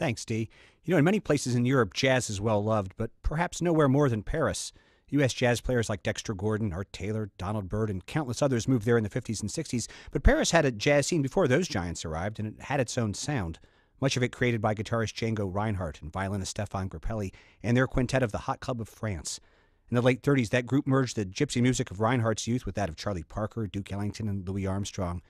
Thanks, Dee. You know, in many places in Europe, jazz is well loved, but perhaps nowhere more than Paris. U.S. jazz players like Dexter Gordon, Art Taylor, Donald Byrd, and countless others moved there in the 50s and 60s, but Paris had a jazz scene before those giants arrived, and it had its own sound. Much of it created by guitarist Django Reinhardt and violinist Stéphane Grappelli and their quintet of the Hot Club of France. In the late 30s, that group merged the gypsy music of Reinhardt's youth with that of Charlie Parker, Duke Ellington, and Louis Armstrong.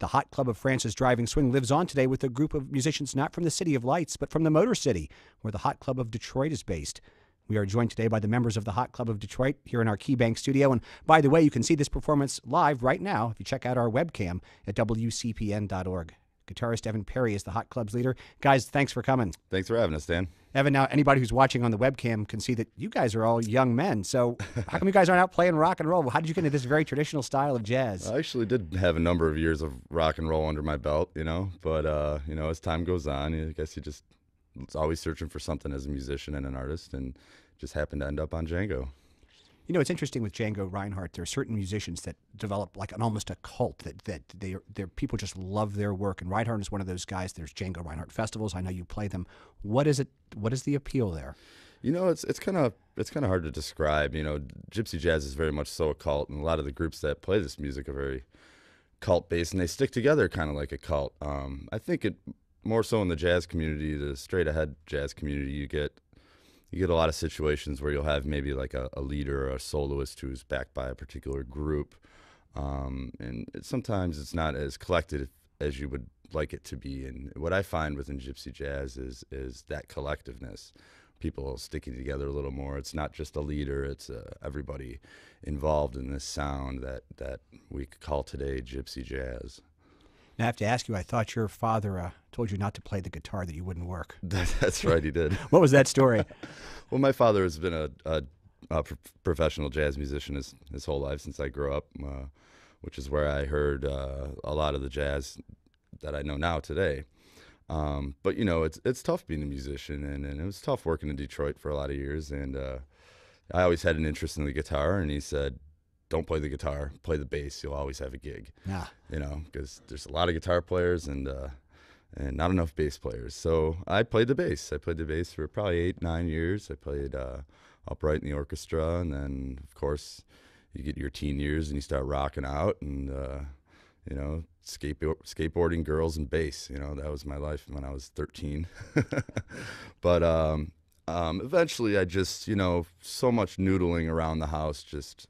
The Hot Club of France's driving swing lives on today with a group of musicians not from the City of Lights, but from the Motor City, where the Hot Club of Detroit is based. We are joined today by the members of the Hot Club of Detroit here in our KeyBank studio. And by the way, you can see this performance live right now if you check out our webcam at WCPN.org. Guitarist Evan Perry is the Hot Club's leader. Guys, thanks for coming. Thanks for having us, Dan. Evan, now anybody who's watching on the webcam can see that you guys are all young men. So how come you guys aren't out playing rock and roll? How did you get into this very traditional style of jazz? I actually did have a number of years of rock and roll under my belt, you know, but uh, you know, as time goes on, I guess you just always searching for something as a musician and an artist, and just happened to end up on Django. You know, it's interesting with Django Reinhardt. There are certain musicians that develop like an almost a cult that that they they people just love their work. And Reinhardt is one of those guys. There's Django Reinhardt festivals. I know you play them. What is it? What is the appeal there? You know, it's it's kind of it's kind of hard to describe. You know, gypsy jazz is very much so a cult, and a lot of the groups that play this music are very cult based, and they stick together kind of like a cult. Um, I think it more so in the jazz community, the straight ahead jazz community, you get you get a lot of situations where you'll have maybe like a, a leader or a soloist who's backed by a particular group. Um, and it, sometimes it's not as collective as you would like it to be. And what I find within gypsy jazz is is that collectiveness, people sticking together a little more. It's not just a leader; it's uh, everybody involved in this sound that that we call today gypsy jazz. Now, I have to ask you, I thought your father uh, told you not to play the guitar, that you wouldn't work. That's right, he did. what was that story? well, my father has been a, a, a pro- professional jazz musician his, his whole life since I grew up, uh, which is where I heard uh, a lot of the jazz that I know now today. Um, but, you know, it's, it's tough being a musician, and, and it was tough working in Detroit for a lot of years. And uh, I always had an interest in the guitar, and he said, don't play the guitar, play the bass. You'll always have a gig. Yeah. You know, because there's a lot of guitar players and uh, and not enough bass players. So I played the bass. I played the bass for probably eight, nine years. I played uh, upright in the orchestra, and then of course you get your teen years and you start rocking out and uh, you know skateboard, skateboarding girls and bass. You know that was my life when I was 13. but um, um, eventually, I just you know so much noodling around the house just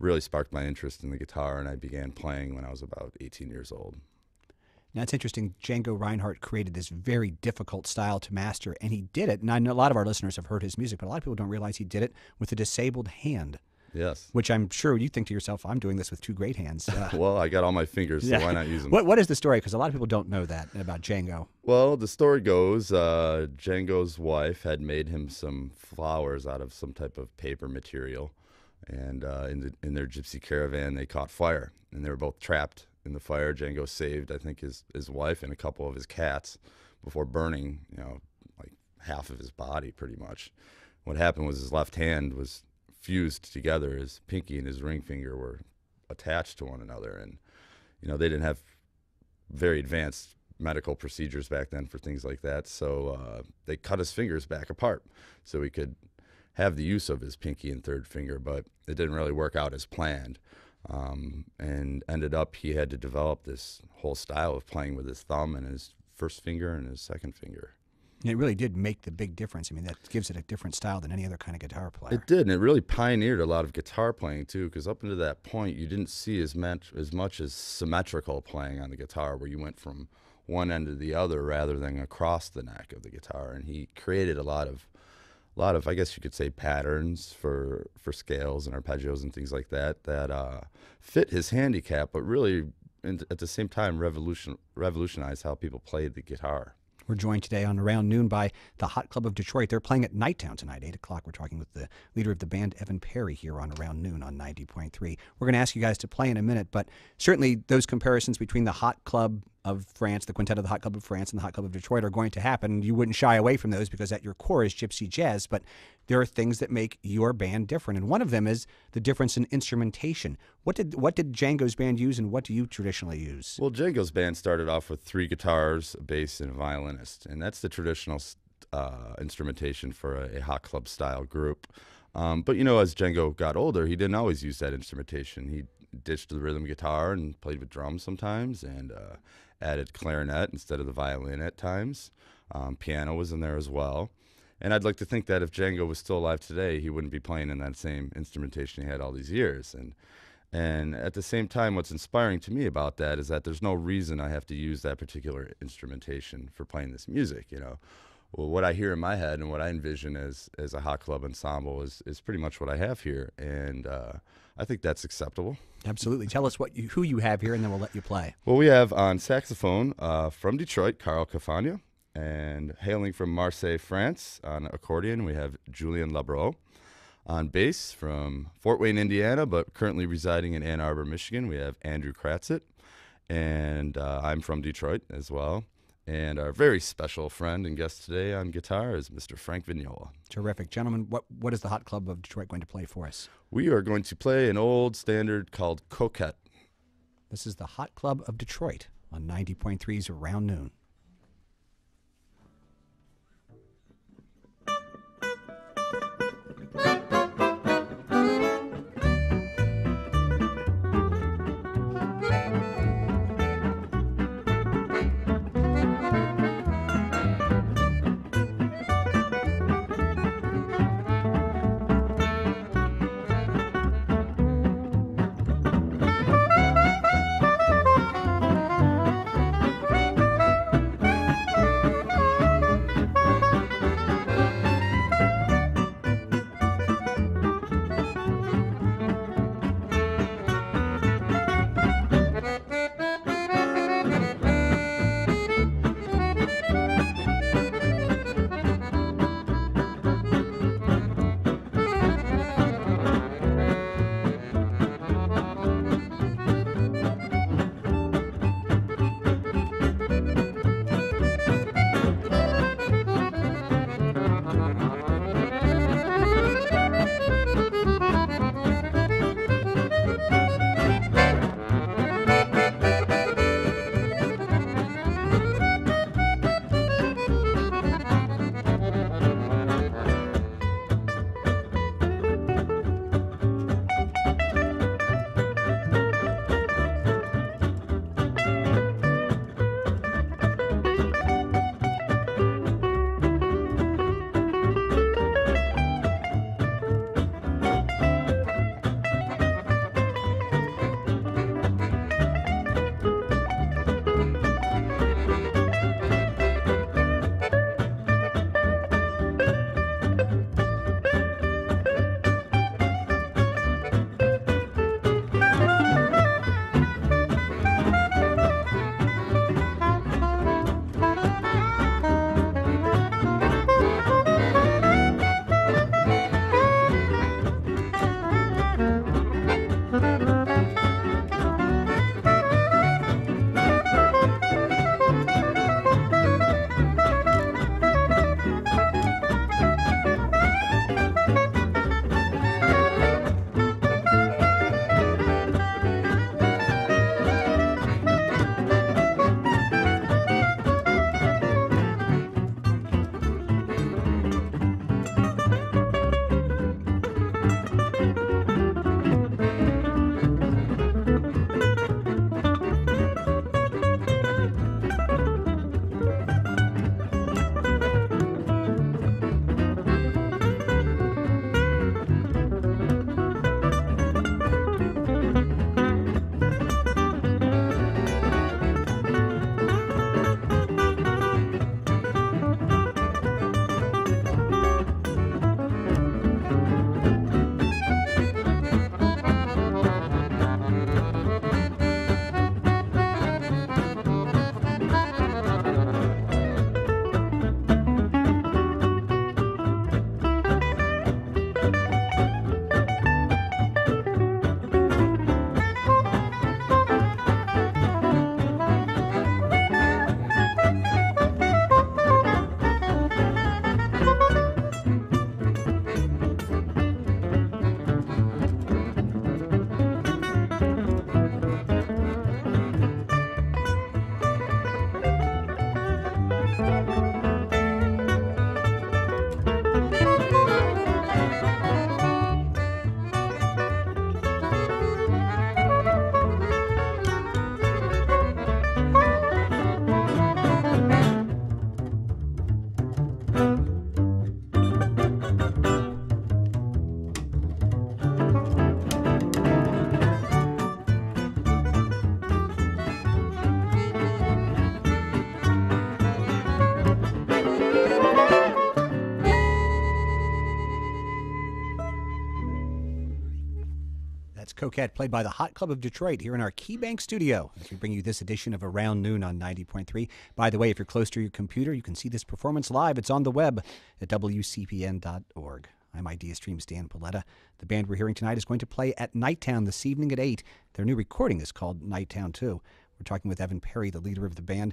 really sparked my interest in the guitar, and I began playing when I was about 18 years old. Now it's interesting. Django Reinhardt created this very difficult style to master, and he did it. And I know a lot of our listeners have heard his music, but a lot of people don't realize he did it with a disabled hand. Yes. Which I'm sure you think to yourself, I'm doing this with two great hands. Uh, well, I got all my fingers, so yeah. why not use them? What, what is the story? Because a lot of people don't know that about Django. Well, the story goes uh, Django's wife had made him some flowers out of some type of paper material and uh, in, the, in their gypsy caravan they caught fire and they were both trapped in the fire. Django saved i think his, his wife and a couple of his cats before burning you know like half of his body pretty much. What happened was his left hand was fused together his pinky and his ring finger were attached to one another and you know they didn't have very advanced medical procedures back then for things like that so uh, they cut his fingers back apart so he could have the use of his pinky and third finger, but it didn't really work out as planned. Um, and ended up he had to develop this whole style of playing with his thumb and his first finger and his second finger. it really did make the big difference. I mean, that gives it a different style than any other kind of guitar player. It did, and it really pioneered a lot of guitar playing too. Because up until that point, you didn't see as much as much as symmetrical playing on the guitar, where you went from one end to the other rather than across the neck of the guitar. And he created a lot of a lot of I guess you could say patterns for for scales and arpeggios and things like that that uh, fit his handicap, but really at the same time revolution revolutionized how people played the guitar. We're joined today on Around Noon by the Hot Club of Detroit. They're playing at Nighttown tonight, 8 o'clock. We're talking with the leader of the band, Evan Perry, here on Around Noon on 90.3. We're going to ask you guys to play in a minute, but certainly those comparisons between the Hot Club of France, the quintet of the Hot Club of France and the Hot Club of Detroit are going to happen. You wouldn't shy away from those because at your core is gypsy jazz, but there are things that make your band different. And one of them is the difference in instrumentation. What did what did Django's band use and what do you traditionally use? Well, Django's band started off with three guitars, a bass, and a violinist. And that's the traditional uh, instrumentation for a, a hot club style group. Um, but you know, as Django got older, he didn't always use that instrumentation. He ditched the rhythm guitar and played with drums sometimes, and uh, added clarinet instead of the violin at times. Um, piano was in there as well. And I'd like to think that if Django was still alive today, he wouldn't be playing in that same instrumentation he had all these years. And and at the same time, what's inspiring to me about that is that there's no reason I have to use that particular instrumentation for playing this music. You know, well, what I hear in my head and what I envision as as a hot club ensemble is is pretty much what I have here, and uh, I think that's acceptable. Absolutely. Tell us what you, who you have here, and then we'll let you play. Well, we have on saxophone uh, from Detroit, Carl Cafagna, and hailing from Marseille, France, on accordion we have Julien Labro. On bass from Fort Wayne, Indiana, but currently residing in Ann Arbor, Michigan, we have Andrew Kratzat, and uh, I'm from Detroit as well. And our very special friend and guest today on guitar is Mr. Frank Vignola. Terrific. Gentlemen, what, what is the Hot Club of Detroit going to play for us? We are going to play an old standard called Coquette. This is the Hot Club of Detroit on 90.3's Around Noon. Coquette, played by the Hot Club of Detroit here in our KeyBank studio as we bring you this edition of Around Noon on 90.3. By the way, if you're close to your computer, you can see this performance live. It's on the web at WCPN.org. I'm Ideastream's Dan Polletta. The band we're hearing tonight is going to play at Nighttown this evening at 8. Their new recording is called Nighttown 2. We're talking with Evan Perry, the leader of the band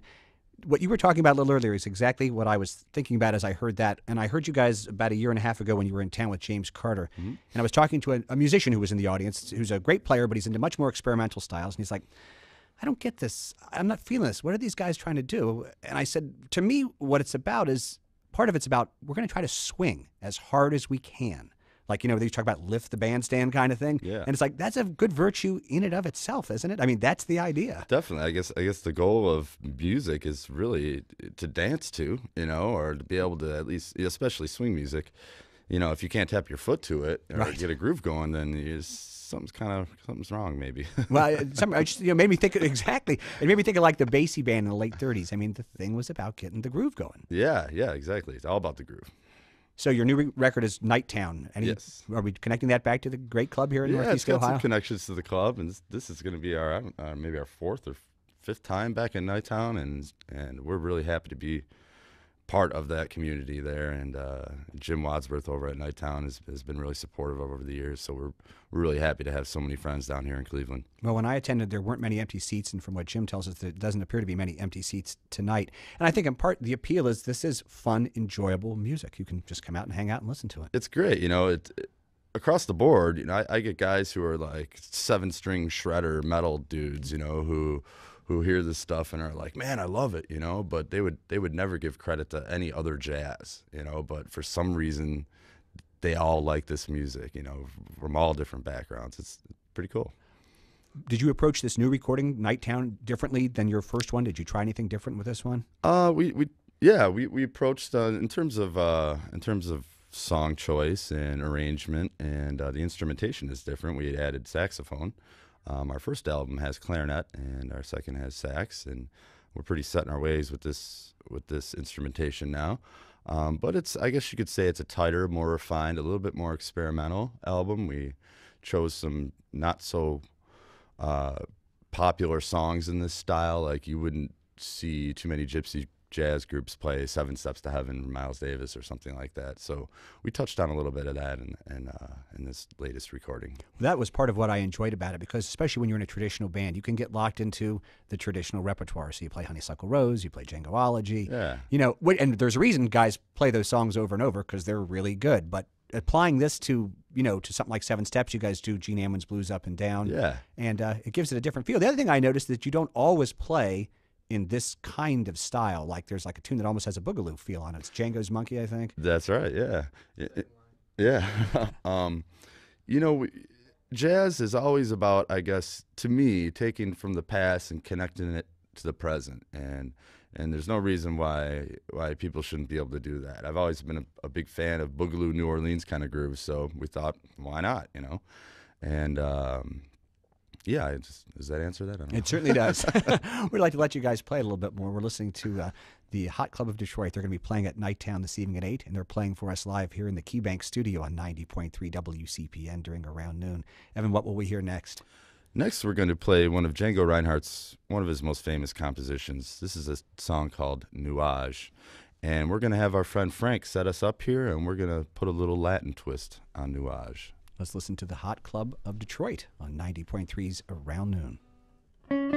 what you were talking about a little earlier is exactly what I was thinking about as I heard that. And I heard you guys about a year and a half ago when you were in town with James Carter. Mm-hmm. And I was talking to a, a, musician who was in the audience, who's a great player, but he's into much more experimental styles. And he's like, I don't get this. I'm not feeling this. What are these guys trying to do? And I said, to me, what it's about is part of it's about we're going to try to swing as hard as we can like you know they talk about lift the bandstand kind of thing. Yeah. And it's like that's a good virtue in and of itself, isn't it? I mean, that's the idea. Definitely. I guess I guess the goal of music is really to dance to, you know, or to be mm-hmm. able to at least, especially swing music. You know, if you can't tap your foot to it or right. get a groove going, then you something's kind of something's wrong, maybe. well, some, I just, you know, made me think of, exactly. It made me think of like the Basie band in the late '30s. I mean, the thing was about getting the groove going. Yeah, yeah, exactly. It's all about the groove. So your new re- record is Nighttown. Any, yes. Are we connecting that back to the great club here in yeah, Northeast it's got Ohio? some connections to the club, and this, this is going to be our uh, maybe our fourth or fifth time back in Nighttown, and and we're really happy to be part of that community there. And uh, Jim Wadsworth over at Nighttown has, has been really supportive over the years. So we're, we're really happy to have so many friends down here in Cleveland. Well, when I attended, there weren't many empty seats. And from what Jim tells us, there doesn't appear to be many empty seats tonight. And I think in part the appeal is this is fun, enjoyable music. You can just come out and hang out and listen to it. It's great. You know, it, it across the board, you know, I, I get guys who are like seven string shredder metal dudes, you know, who who hear this stuff and are like, "Man, I love it," you know, but they would they would never give credit to any other jazz, you know, but for some reason they all like this music, you know, from all different backgrounds. It's pretty cool. Did you approach this new recording, Nighttown, differently than your first one? Did you try anything different with this one? Uh, we we yeah, we we approached uh, in terms of uh, in terms of song choice and arrangement, and uh, the instrumentation is different. We added saxophone. Um, our first album has clarinet, and our second has sax, and we're pretty set in our ways with this with this instrumentation now. Um, but it's I guess you could say it's a tighter, more refined, a little bit more experimental album. We chose some not so uh, popular songs in this style, like you wouldn't see too many gypsy jazz groups play Seven Steps to Heaven, Miles Davis, or something like that. So we touched on a little bit of that in in, uh, in this latest recording. That was part of what I enjoyed about it because, especially when you're in a traditional band, you can get locked into the traditional repertoire. So you play Honeysuckle Rose, you play Djangology. Yeah. You know, and there's a reason guys play those songs over and over because they're really good. But applying this to you know to something like Seven Steps, you guys do Gene Ammons Blues Up and Down. Yeah. And uh, it gives it a different feel. The other thing I noticed is that you don't always play in this kind of style. Like there's like a tune that almost has a boogaloo feel on it. It's Django's Monkey, I think. That's right. Yeah. Yeah. um, you know, we, jazz is always about, I guess, to me, taking from the past and connecting it to the present. And and there's no reason why why people shouldn't be able to do that. I've always been a, a big fan of boogaloo New Orleans kind of grooves, so we thought, why not? You know. And um, yeah, just, does that answer that? It certainly does. We'd like to let you guys play a little bit more. We're listening to uh, the Hot Club of Detroit. They're going to be playing at Nighttown this evening at 8, and they're playing for us live here in the KeyBank studio on 90.3 WCPN during around noon. Evan, what will we hear next? Next, we're going to play one of Django Reinhardt's, one of his most famous compositions. This is a song called Nuages. And we're going to have our friend Frank set us up here, and we're going to put a little Latin twist on Nuages. Let's listen to the Hot Club of Detroit on 90.3's Around Noon.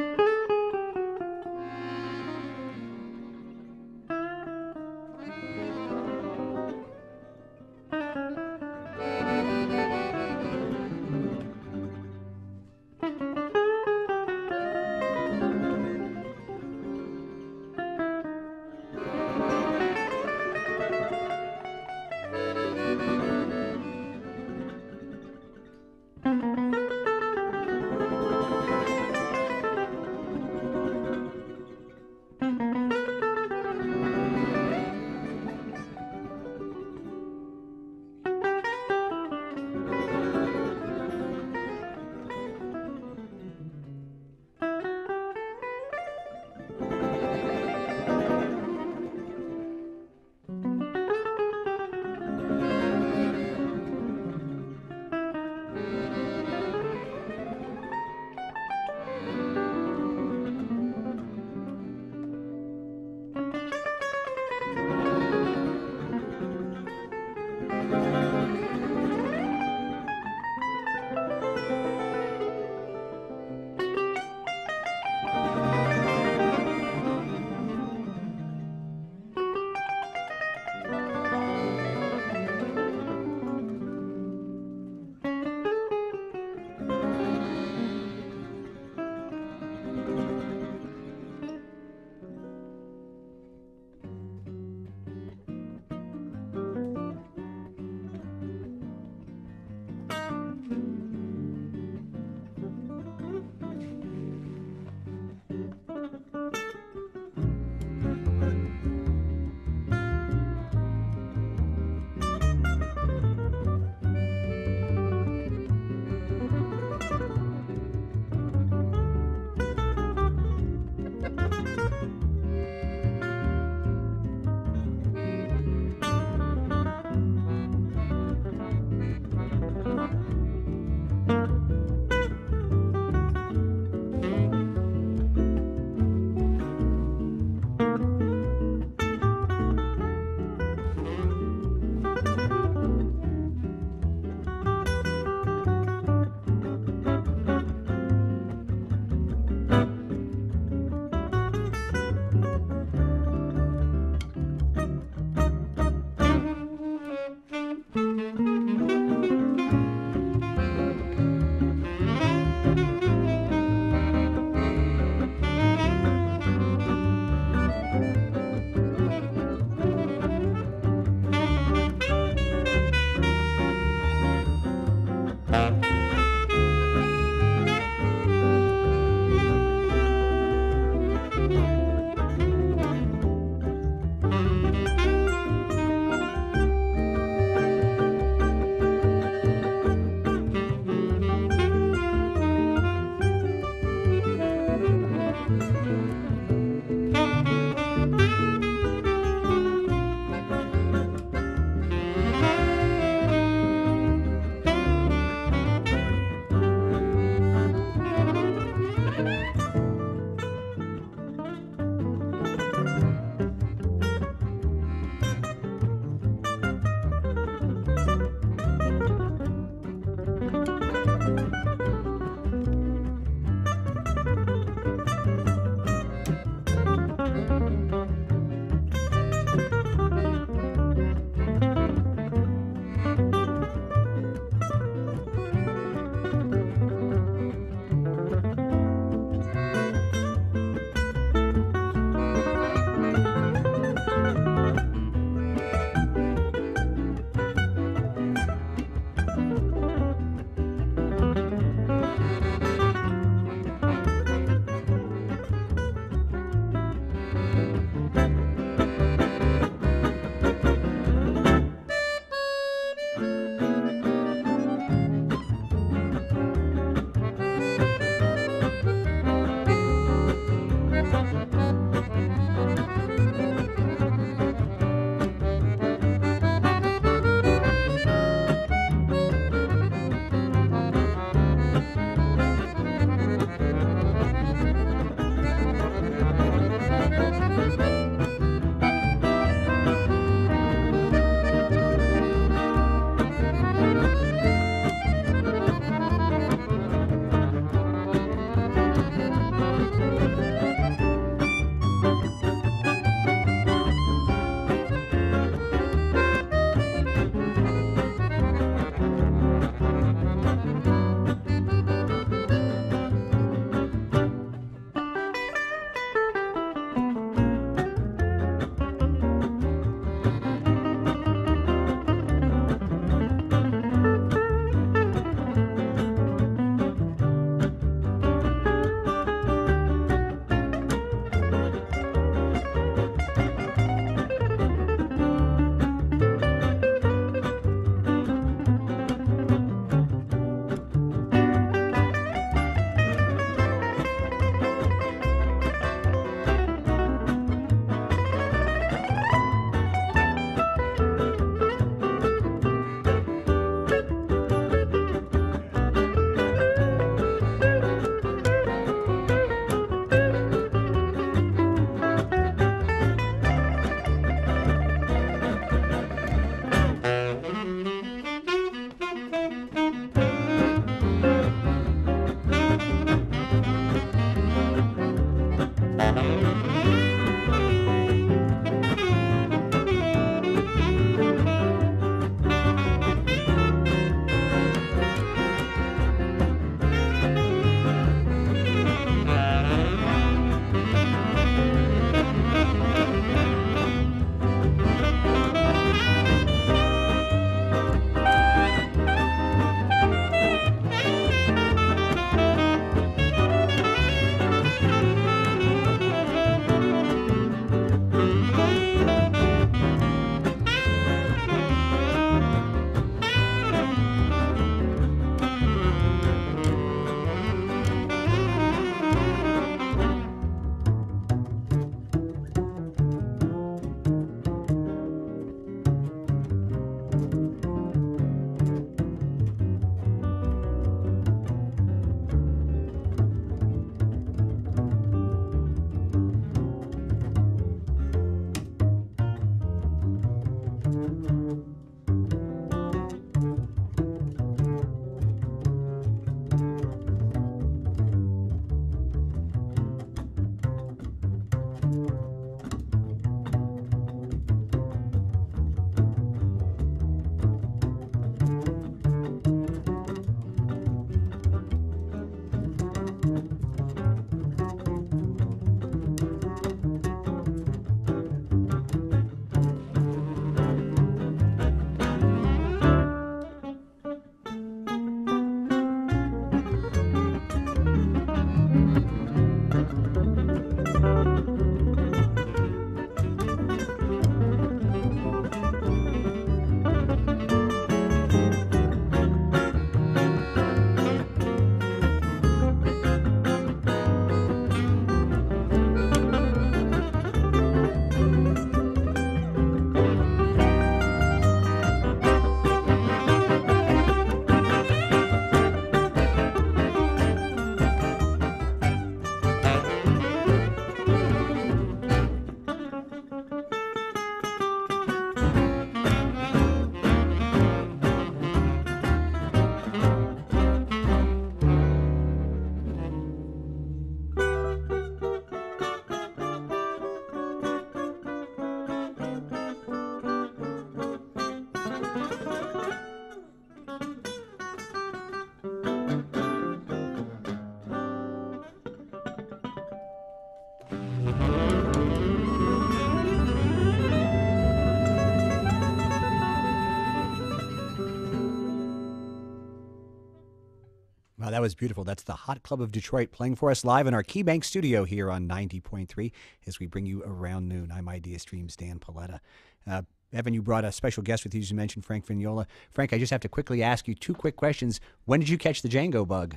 That was beautiful. That's the Hot Club of Detroit playing for us live in our KeyBank studio here on 90.3 as we bring you around noon. I'm Ideastream's Dan Polletta. Uh, Evan, you brought a special guest with you, as you mentioned, Frank Vignola. Frank, I just have to quickly ask you two quick questions. When did you catch the Django bug?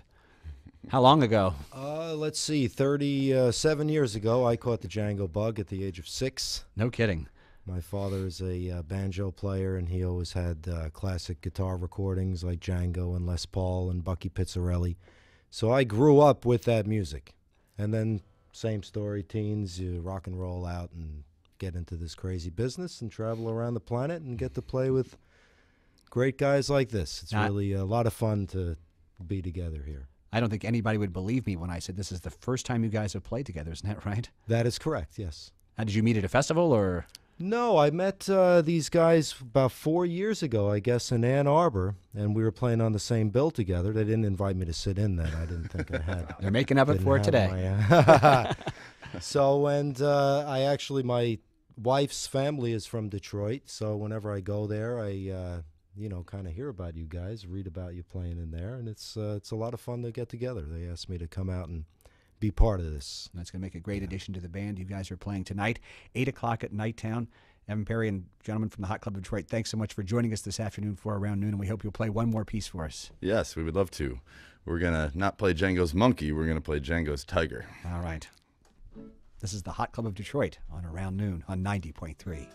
How long ago? Uh, let's see, 37 years ago, I caught the Django bug at the age of six. No kidding. My father is a uh, banjo player, and he always had uh, classic guitar recordings like Django and Les Paul and Bucky Pizzarelli. So I grew up with that music. And then, same story, teens, you rock and roll out and get into this crazy business and travel around the planet and get to play with great guys like this. It's Not- really a lot of fun to be together here. I don't think anybody would believe me when I said this is the first time you guys have played together. Isn't that right? That is correct, yes. Now, did you meet at a festival or? No, I met uh, these guys about four years ago, I guess, in Ann Arbor, and we were playing on the same bill together. They didn't invite me to sit in then. I didn't think I had. They're making up it for it today. my, uh, so, and uh, I actually, my wife's family is from Detroit, so whenever I go there, I, uh, you know, kind of hear about you guys, read about you playing in there, and it's uh, it's a lot of fun to get together. They asked me to come out and be part of this. That's going to make a great addition to the band. You guys are playing tonight, 8 o'clock at Nighttown. Evan Perry and gentlemen from the Hot Club of Detroit, thanks so much for joining us this afternoon for Around Noon, and we hope you'll play one more piece for us. Yes, we would love to. We're going to not play Django's monkey, we're going to play Django's tiger. All right. This is the Hot Club of Detroit on Around Noon on 90.3.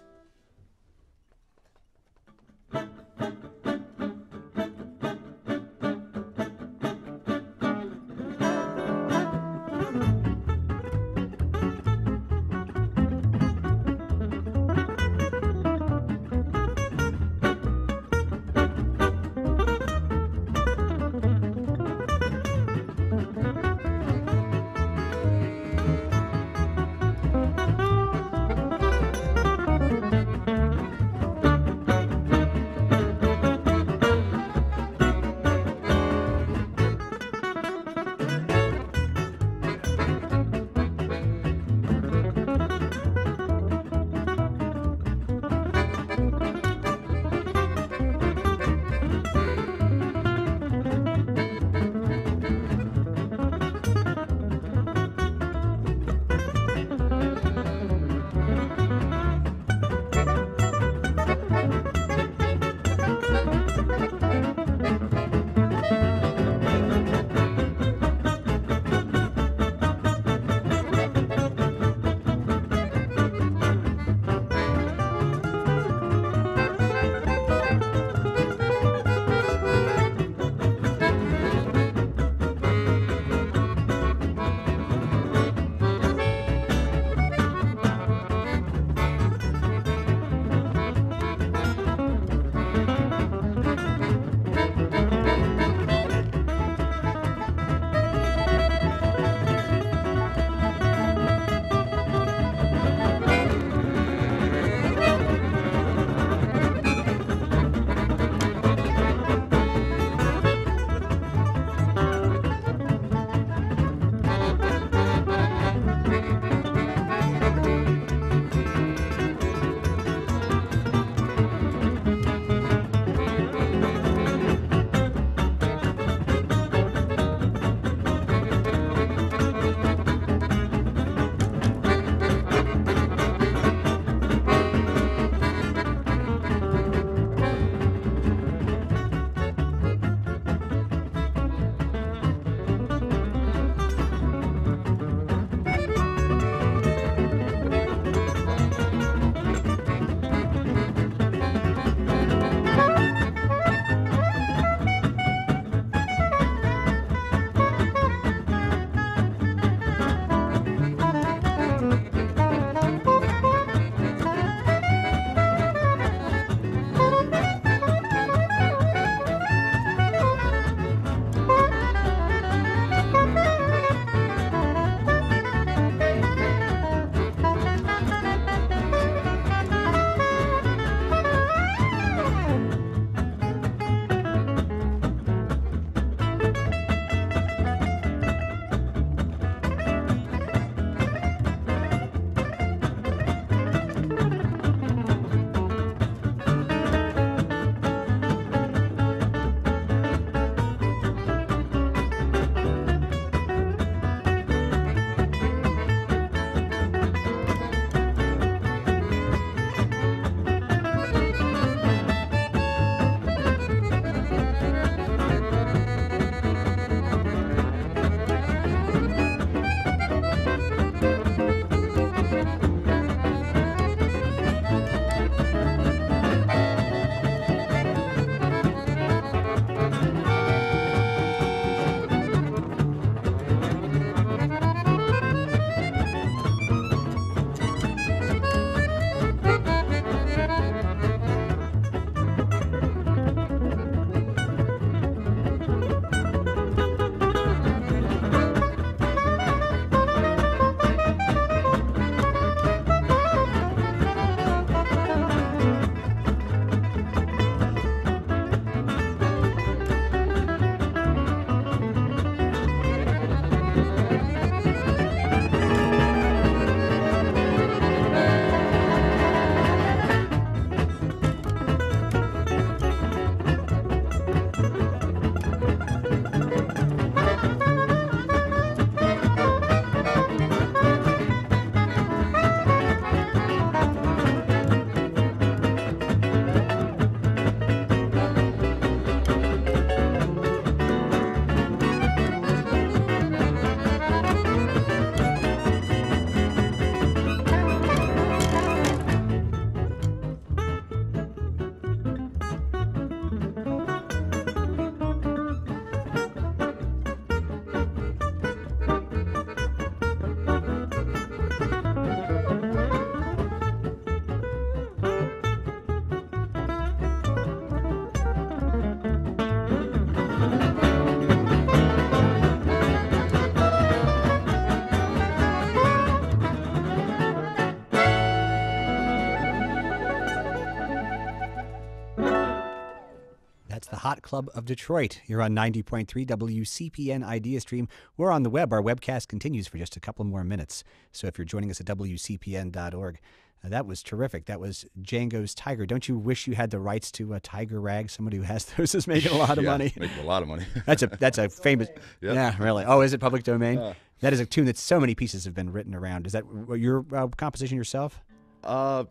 Club of Detroit. You're on 90.3 WCPN Ideastream. We're on the web. Our webcast continues for just a couple more minutes. So if you're joining us at WCPN.org, uh, that was terrific. That was Django's Tiger. Don't you wish you had the rights to a Tiger Rag? Somebody who has those is making a lot of yeah, money. Making a lot of money. That's a that's a famous. Yep. Yeah, really. Oh, is it public domain? Uh. that is a tune that so many pieces have been written around. Is that your uh, composition yourself? uh,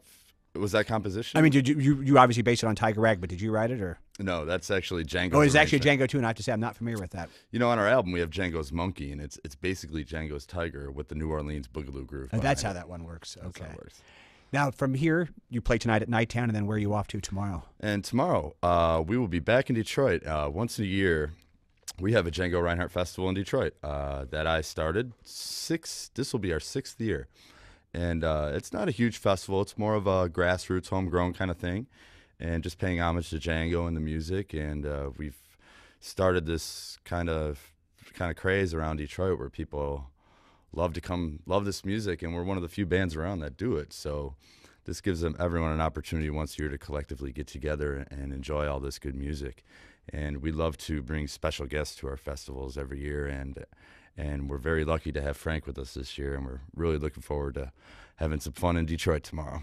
was that composition? I mean, did you, you you obviously based it on Tiger Rag, but did you write it or? no, that's actually Django. Oh, it's actually a Django tune. I have to say, I'm not familiar with that. You know, on our album we have Django's Monkey, and it's it's basically Django's Tiger with the New Orleans Boogaloo groove. Uh, that's how it. that one works. That's Okay. how it works. Now, from here, you play tonight at Nighttown, and then where are you off to tomorrow? And tomorrow, uh, we will be back in Detroit. Uh, once a year, we have a Django Reinhardt Festival in Detroit uh, that I started. Six. This will be our sixth year, and uh, it's not a huge festival. It's more of a grassroots, homegrown kind of thing, and just paying homage to Django and the music. And uh, we've started this kind of kind of craze around Detroit where people love to come love this music and we're one of the few bands around that do it so this gives them everyone an opportunity once a year to collectively get together and enjoy all this good music and we love to bring special guests to our festivals every year and and we're very lucky to have Frank with us this year and we're really looking forward to having some fun in Detroit tomorrow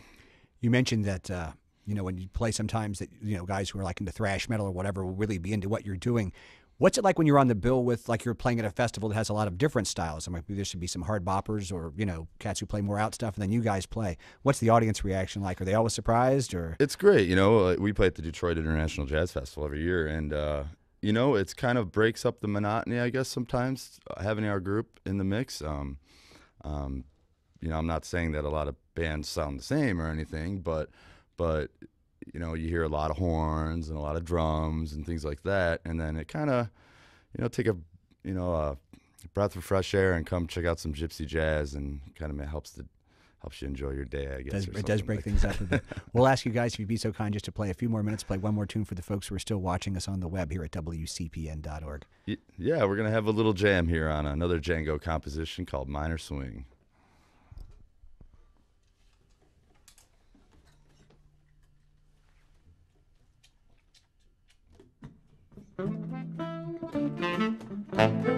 You mentioned that uh, you know when you play sometimes that you know guys who are like into thrash metal or whatever will really be into what you're doing. What's it like when you're on the bill with like you're playing at a festival that has a lot of different styles? I mean, there should be some hard boppers or you know cats who play more out stuff, and then you guys play. What's the audience reaction like? Are they always surprised or? It's great. You know, uh, we play at the Detroit International Jazz Festival every year, and uh, you know, it's kind of breaks up the monotony, I guess, sometimes uh, having our group in the mix. Um, um, you know, I'm not saying that a lot of bands sound the same or anything, but but you know, you hear a lot of horns and a lot of drums and things like that, and then it kind of, you know, take a you know a breath of fresh air and come check out some gypsy jazz, and kind of helps to helps you enjoy your day, I guess. Does, it does break like things up a bit. We'll ask you guys, if you'd be so kind, just to play a few more minutes, play one more tune for the folks who are still watching us on the web here at WCPN.org. Yeah, we're going to have a little jam here on another Django composition called Minor Swing.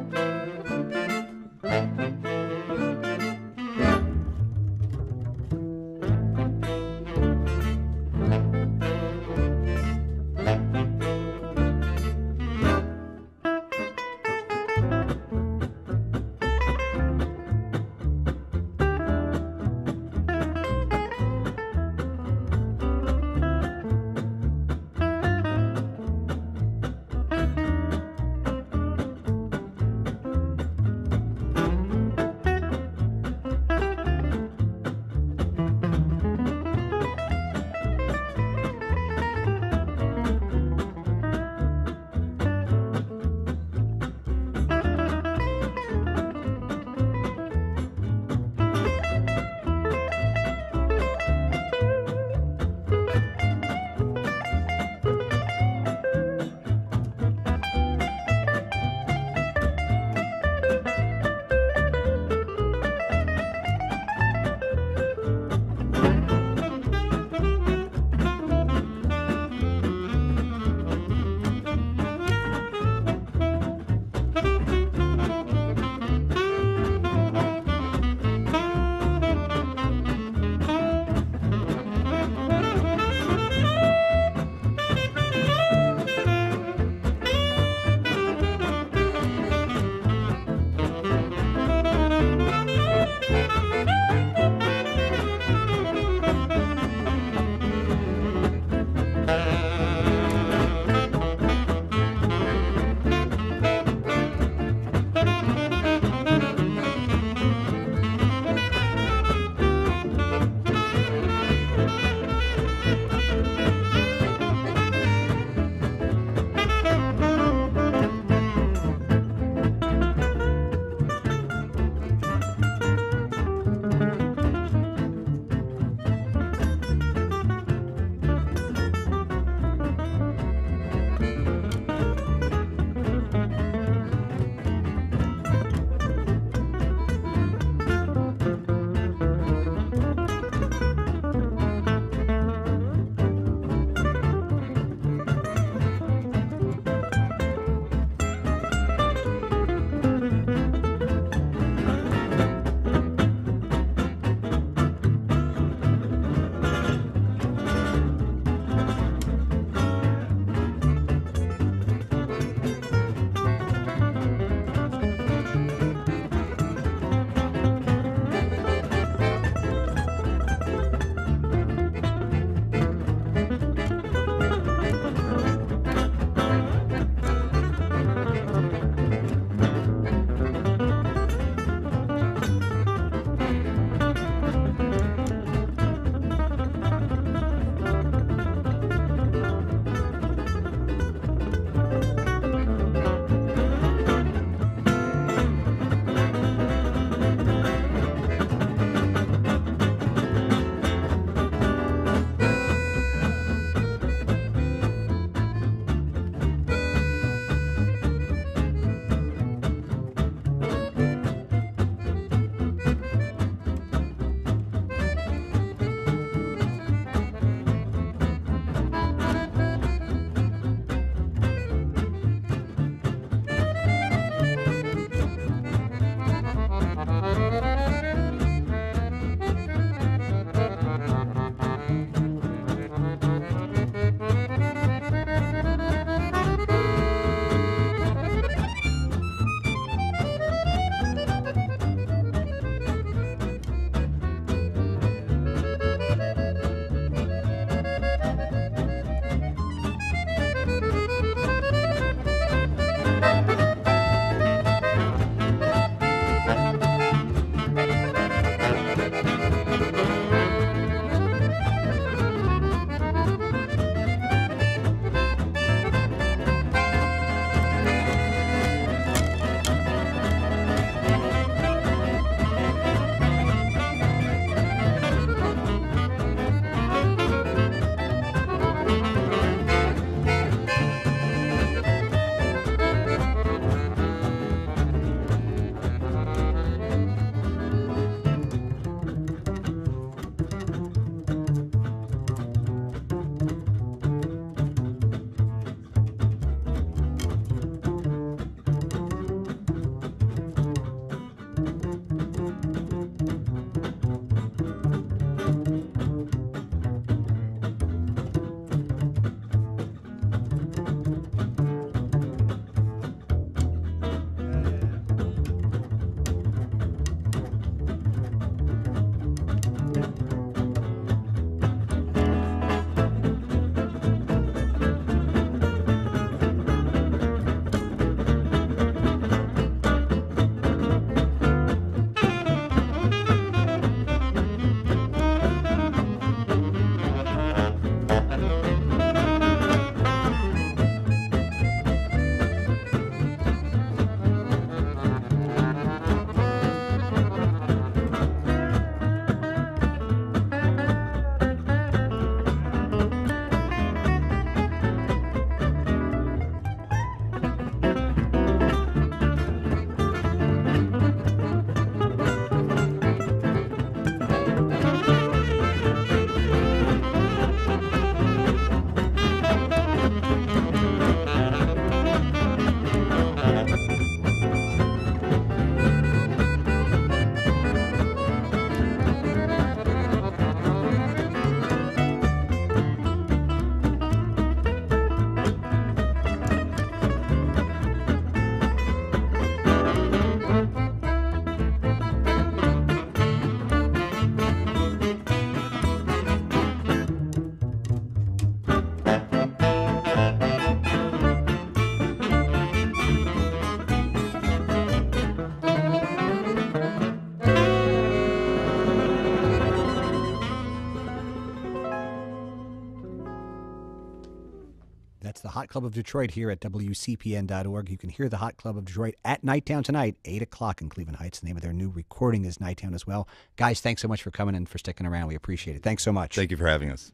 Club of Detroit here at WCPN.org. You can hear the Hot Club of Detroit at Nighttown tonight, 8 o'clock in Cleveland Heights. The name of their new recording is Nighttown as well. Guys, thanks so much for coming and for sticking around. We appreciate it. Thanks so much. Thank you for having us.